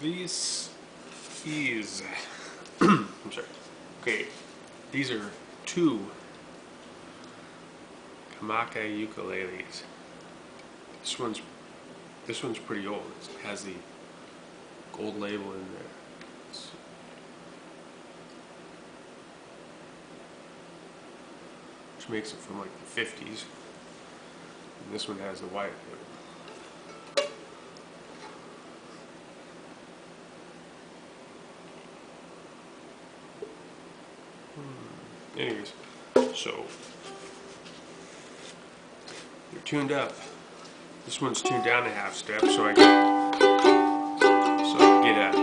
This is, I'm sorry. Okay, these are two Kamaka ukuleles. This one's this one's pretty old. It has the gold label in there. It's- which makes it from like the 50s. And this one has the white label. Hmm. Anyways, so they're tuned up. This one's tuned down a half step, so I so I get a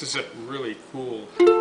this is a really cool.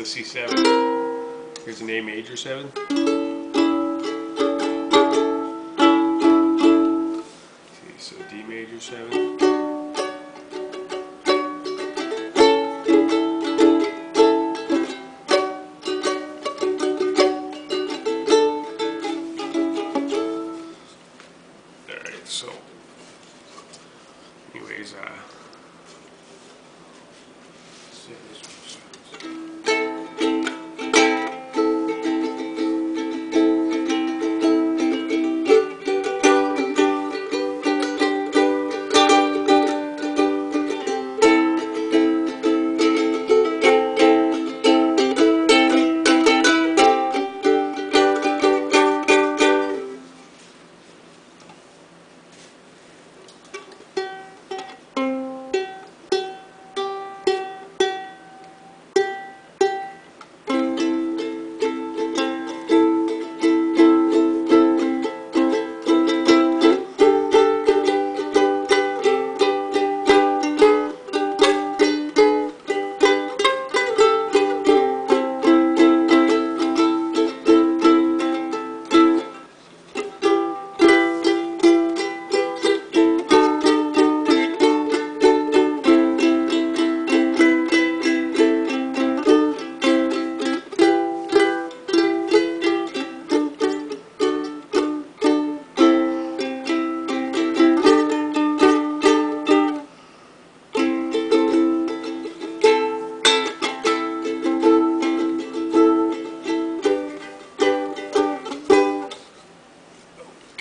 It's a C7. Here's an A major 7. See, so D major 7.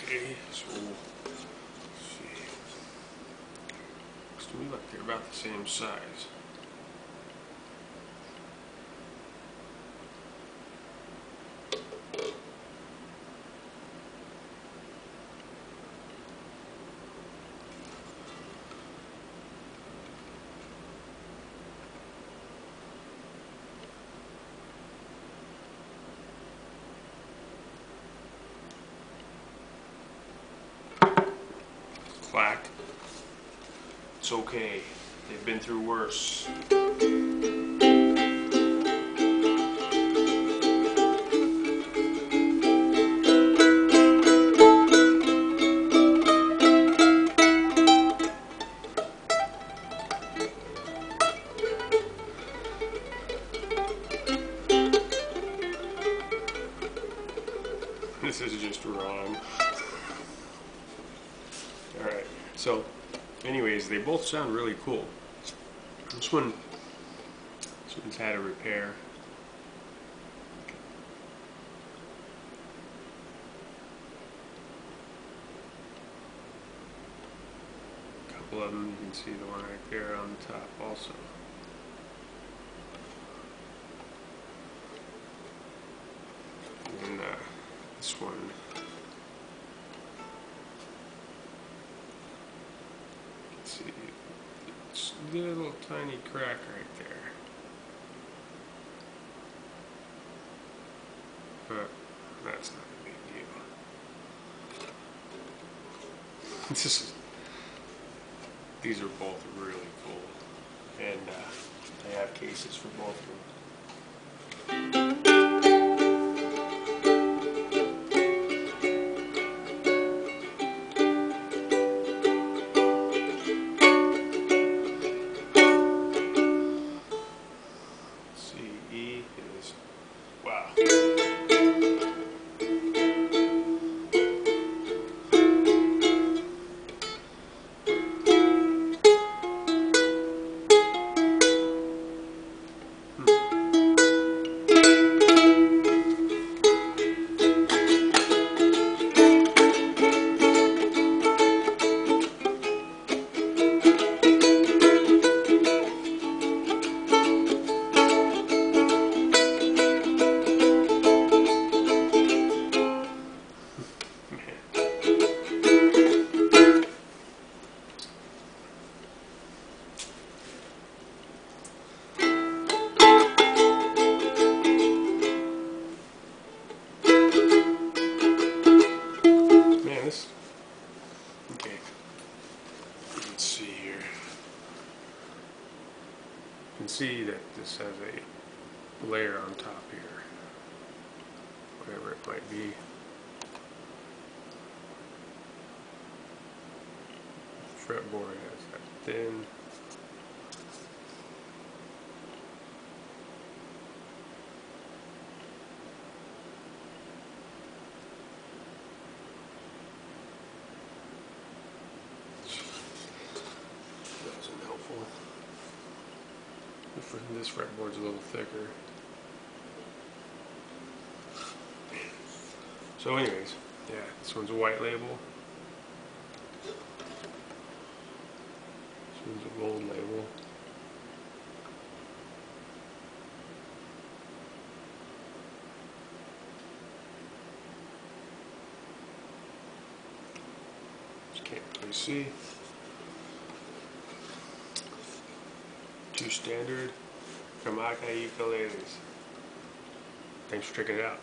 Okay, so let's see. Looks to me like they're about the same size. Clack. It's okay. They've been through worse. So, anyways, they both sound really cool. This one, this one's had a repair. A couple of them, you can see the one right there on the top also. And uh, this one. Little tiny crack right there. But that's not a big deal. This is, these are both really cool. And uh, I have cases for both of them. This has a layer on top here. Whatever it might be. Fretboard has that thin. That wasn't helpful. The fr- This fretboard's a little thicker. So anyways, yeah, this one's a white label. This one's a gold label. Just can't really see. Standard Kamaka ukuleles. Thanks for checking it out.